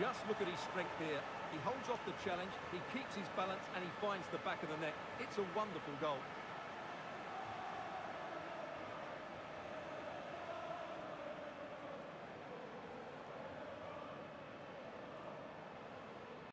Just look at his strength here. He holds off the challenge, he keeps his balance and he finds the back of the net. It's a wonderful goal.